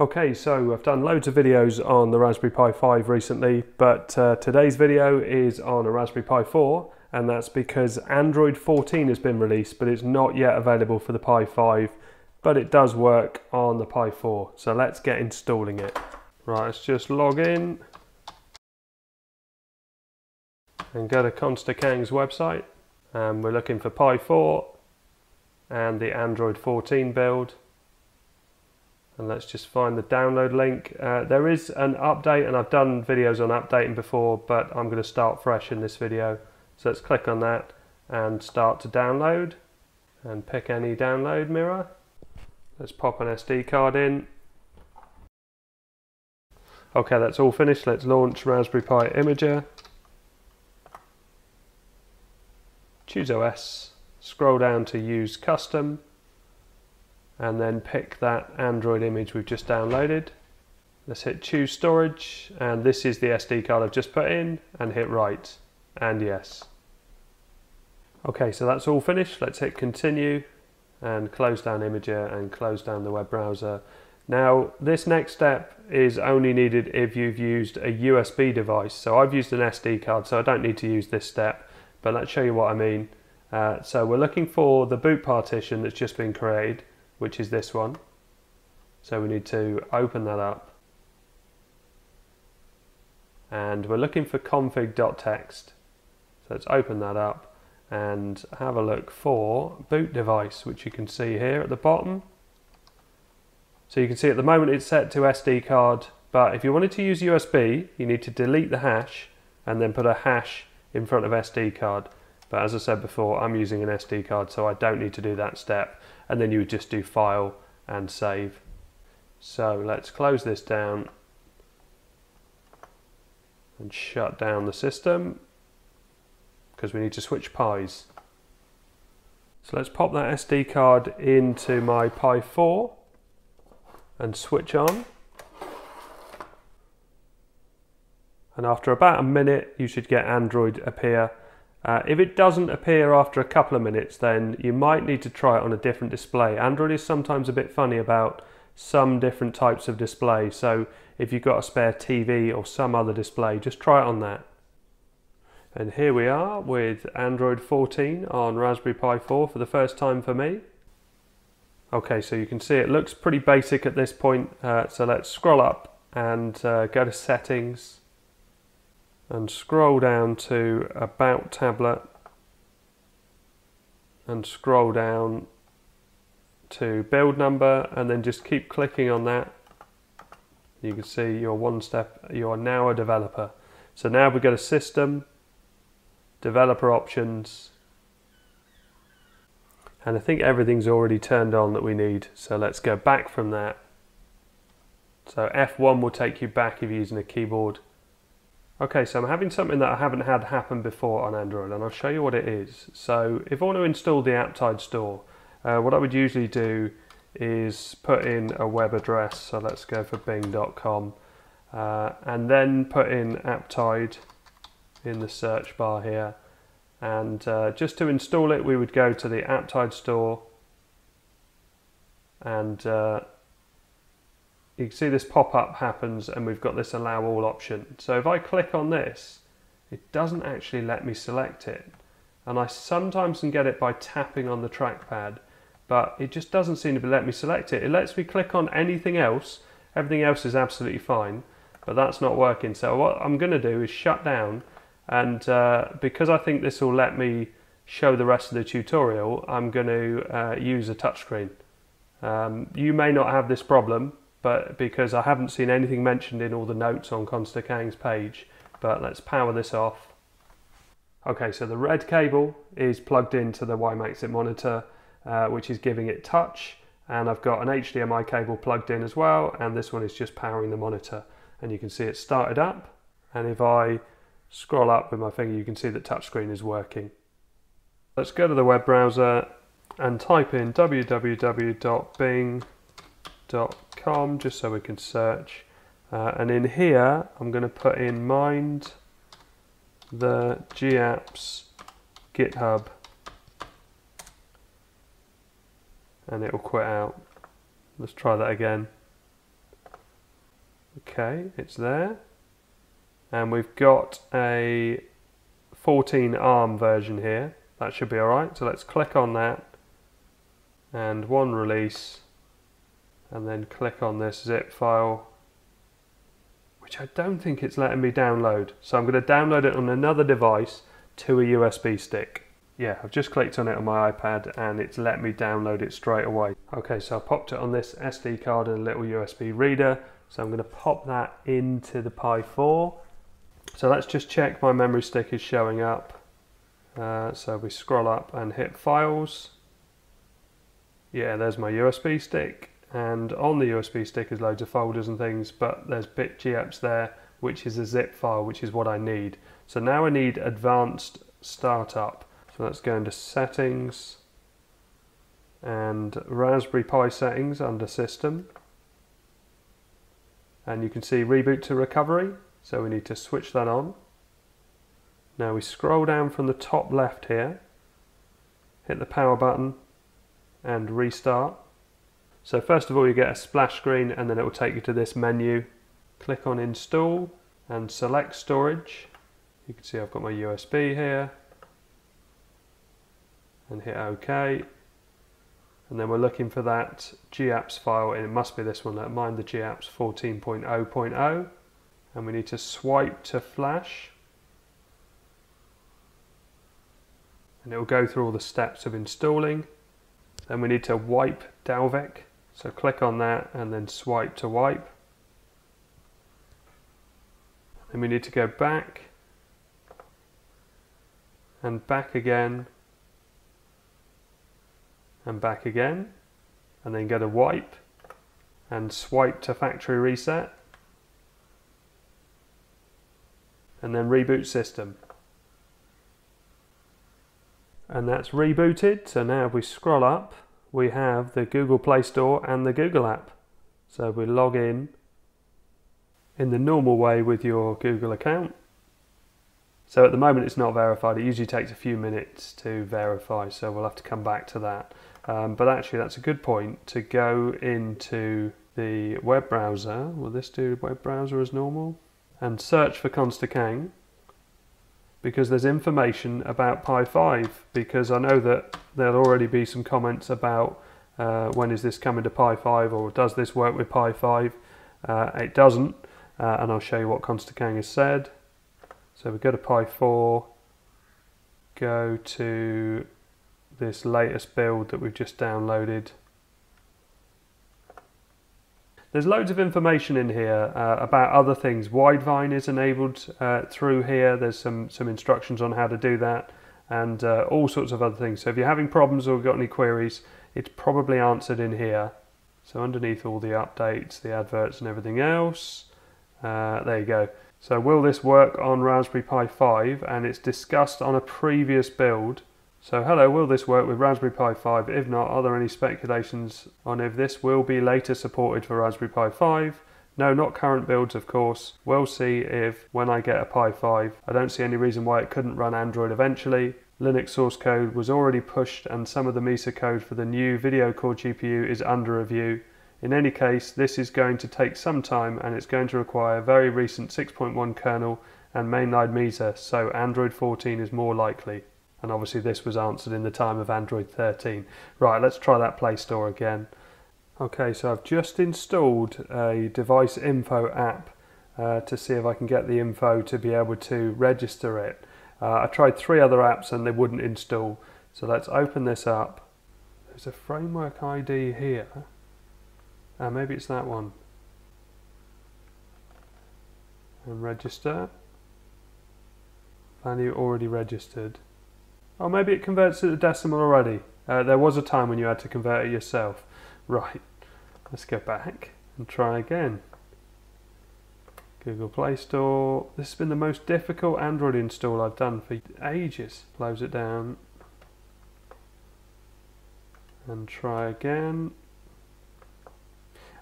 Okay, so I've done loads of videos on the Raspberry Pi 5 recently, but uh, today's video is on a Raspberry Pi 4, and that's because Android 14 has been released, but it's not yet available for the Pi 5, but it does work on the Pi 4. So let's get installing it. Right, let's just log in and go to Kang's website. And we're looking for Pi 4 and the Android 14 build and let's just find the download link. Uh, there is an update and I've done videos on updating before but I'm going to start fresh in this video. So let's click on that and start to download and pick any download mirror. Let's pop an SD card in. Okay that's all finished. Let's launch Raspberry Pi Imager. Choose OS, scroll down to use custom and then pick that Android image we've just downloaded. Let's hit choose storage and this is the SD card I've just put in and hit right and yes. Okay, so that's all finished. Let's hit continue and close down Imager and close down the web browser. Now, this next step is only needed if you've used a USB device. So I've used an SD card, so I don't need to use this step, but let's show you what I mean. Uh, so we're looking for the boot partition that's just been created which is this one. So we need to open that up. And we're looking for config.txt. So let's open that up and have a look for boot device, which you can see here at the bottom. So you can see at the moment it's set to SD card, but if you wanted to use USB, you need to delete the hash and then put a hash in front of SD card. But as I said before, I'm using an SD card, so I don't need to do that step. And then you would just do File and Save. So let's close this down and shut down the system because we need to switch Pis. So let's pop that SD card into my Pi 4 and switch on. And after about a minute, you should get Android appear uh, if it doesn't appear after a couple of minutes, then you might need to try it on a different display. Android is sometimes a bit funny about some different types of display. So if you've got a spare TV or some other display, just try it on that. And here we are with Android 14 on Raspberry Pi 4 for the first time for me. Okay, so you can see it looks pretty basic at this point. Uh, so let's scroll up and uh, go to settings and scroll down to about tablet and scroll down to build number and then just keep clicking on that. You can see you're one step you are now a developer. So now we go to system developer options and I think everything's already turned on that we need. So let's go back from that. So F1 will take you back if you're using a keyboard Okay, so I'm having something that I haven't had happen before on Android, and I'll show you what it is. So if I want to install the Aptoide store, uh, what I would usually do is put in a web address, so let's go for bing.com, uh, and then put in Aptoide in the search bar here. And uh, just to install it, we would go to the Aptoide store and uh, you can see this pop-up happens and we've got this allow all option. So if I click on this, it doesn't actually let me select it. And I sometimes can get it by tapping on the trackpad, but it just doesn't seem to let me select it. It lets me click on anything else. Everything else is absolutely fine, but that's not working. So what I'm going to do is shut down and uh, because I think this will let me show the rest of the tutorial, I'm going to uh, use a touchscreen. Um, you may not have this problem, but because I haven't seen anything mentioned in all the notes on Kang's page, but let's power this off. Okay, so the red cable is plugged into the WiMAXit monitor, uh, which is giving it touch, and I've got an HDMI cable plugged in as well, and this one is just powering the monitor. And you can see it started up, and if I scroll up with my finger, you can see that touchscreen is working. Let's go to the web browser and type in www.bing.com com just so we can search. Uh, and in here, I'm going to put in mind the GApps GitHub and it will quit out. Let's try that again. Okay, it's there. And we've got a 14 ARM version here. That should be alright. So let's click on that and one release and then click on this zip file which I don't think it's letting me download. So I'm going to download it on another device to a USB stick. Yeah, I've just clicked on it on my iPad and it's let me download it straight away. Okay, so I popped it on this SD card and a little USB reader. So I'm going to pop that into the Pi 4. So let's just check my memory stick is showing up. Uh, so we scroll up and hit Files. Yeah, there's my USB stick and on the USB stick is loads of folders and things but there's bitgapps there which is a zip file which is what I need. So now I need advanced startup. So let's go into settings and Raspberry Pi settings under system. And you can see reboot to recovery. So we need to switch that on. Now we scroll down from the top left here hit the power button and restart so first of all you get a splash screen and then it will take you to this menu. Click on install and select storage. You can see I've got my USB here and hit OK. And then we're looking for that GApps file and it must be this one, let MindTheGapps 14.0.0 and we need to swipe to flash and it will go through all the steps of installing. Then we need to wipe Dalvik so click on that and then swipe to wipe. Then we need to go back and back again and back again and then go to wipe and swipe to factory reset and then reboot system and that's rebooted so now if we scroll up we have the Google Play Store and the Google app. So we log in in the normal way with your Google account. So at the moment it's not verified. It usually takes a few minutes to verify, so we'll have to come back to that. Um, but actually that's a good point to go into the web browser. Will this do web browser as normal? And search for Kang because there's information about Pi 5 because I know that there'll already be some comments about uh, when is this coming to Pi 5 or does this work with Pi 5 uh, it doesn't uh, and I'll show you what Kang has said. So we go to Pi 4 go to this latest build that we've just downloaded there's loads of information in here uh, about other things. Widevine is enabled uh, through here. There's some, some instructions on how to do that and uh, all sorts of other things. So if you're having problems or got any queries, it's probably answered in here. So underneath all the updates, the adverts and everything else, uh, there you go. So will this work on Raspberry Pi 5? And it's discussed on a previous build so hello, will this work with Raspberry Pi 5? If not, are there any speculations on if this will be later supported for Raspberry Pi 5? No, not current builds, of course. We'll see if, when I get a Pi 5, I don't see any reason why it couldn't run Android eventually. Linux source code was already pushed and some of the MESA code for the new video core GPU is under review. In any case, this is going to take some time and it's going to require a very recent 6.1 kernel and mainline MESA, so Android 14 is more likely and obviously this was answered in the time of Android 13. Right, let's try that Play Store again. Okay, so I've just installed a device info app uh, to see if I can get the info to be able to register it. Uh, I tried three other apps and they wouldn't install. So let's open this up. There's a framework ID here. Uh, maybe it's that one. And register. Value already registered. Oh, maybe it converts it to the decimal already. Uh, there was a time when you had to convert it yourself. Right, let's go back and try again. Google Play Store. This has been the most difficult Android install I've done for ages. Close it down. And try again.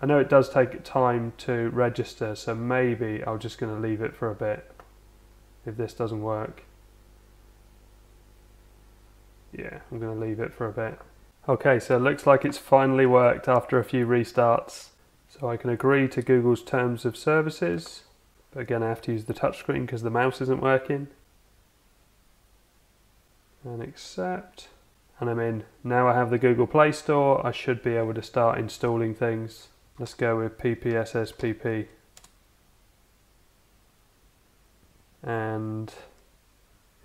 I know it does take time to register, so maybe I'm just going to leave it for a bit if this doesn't work yeah, I'm going to leave it for a bit. Okay, so it looks like it's finally worked after a few restarts. So I can agree to Google's terms of services. But again, I have to use the touchscreen because the mouse isn't working. And accept. And I'm in. Now I have the Google Play Store. I should be able to start installing things. Let's go with PPSSPP. And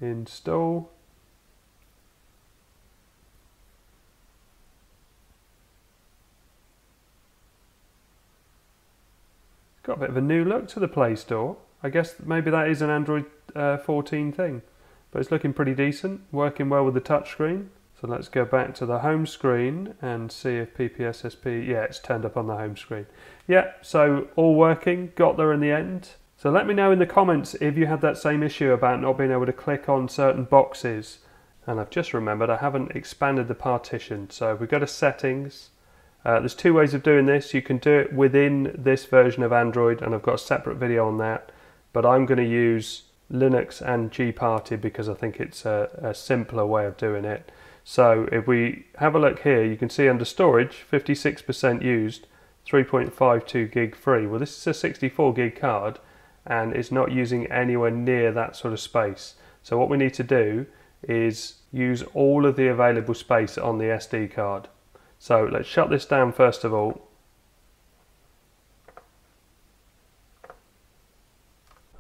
install. Got a bit of a new look to the Play Store. I guess maybe that is an Android uh, 14 thing, but it's looking pretty decent, working well with the touchscreen. So let's go back to the home screen and see if PPSSP, yeah, it's turned up on the home screen. Yeah, so all working, got there in the end. So let me know in the comments if you had that same issue about not being able to click on certain boxes. And I've just remembered I haven't expanded the partition. So we go to settings, uh, there's two ways of doing this. You can do it within this version of Android, and I've got a separate video on that. But I'm going to use Linux and gparted because I think it's a, a simpler way of doing it. So if we have a look here, you can see under storage, 56% used, 3.52 gig free. Well, this is a 64 gig card, and it's not using anywhere near that sort of space. So what we need to do is use all of the available space on the SD card. So let's shut this down first of all.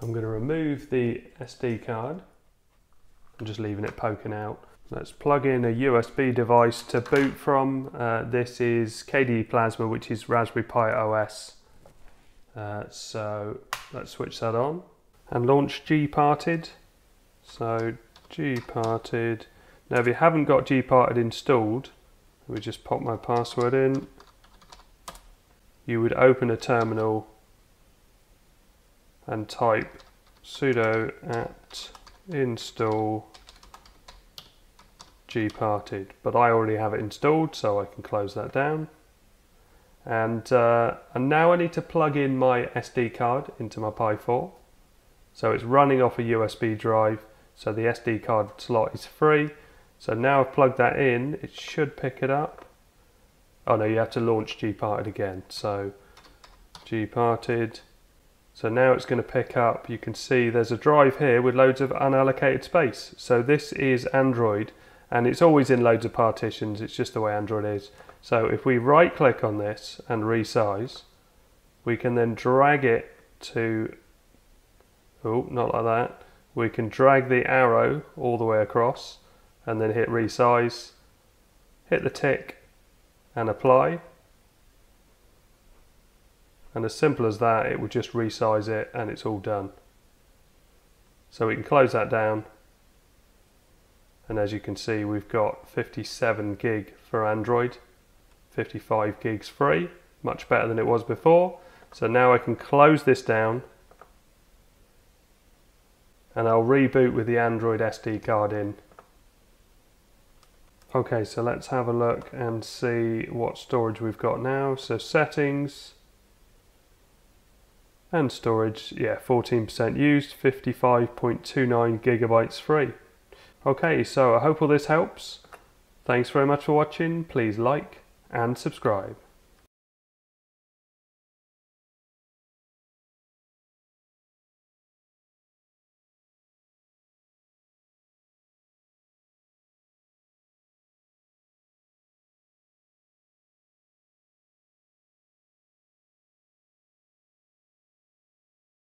I'm going to remove the SD card. I'm just leaving it poking out. Let's plug in a USB device to boot from. Uh, this is KDE Plasma, which is Raspberry Pi OS. Uh, so let's switch that on and launch gparted. So gparted. Now if you haven't got gparted installed, we just pop my password in. You would open a terminal and type sudo apt install gparted. But I already have it installed so I can close that down. And, uh, and now I need to plug in my SD card into my Pi 4 so it's running off a USB drive so the SD card slot is free so now I've plugged that in, it should pick it up. Oh no, you have to launch gparted again. So gparted. So now it's going to pick up, you can see there's a drive here with loads of unallocated space. So this is Android and it's always in loads of partitions, it's just the way Android is. So if we right click on this and resize, we can then drag it to, oh, not like that. We can drag the arrow all the way across and then hit resize, hit the tick and apply. And as simple as that, it will just resize it and it's all done. So we can close that down. And as you can see, we've got 57 gig for Android, 55 gigs free, much better than it was before. So now I can close this down and I'll reboot with the Android SD card in Okay, so let's have a look and see what storage we've got now. So settings and storage, yeah, 14% used, 55.29 gigabytes free. Okay, so I hope all this helps. Thanks very much for watching. Please like and subscribe.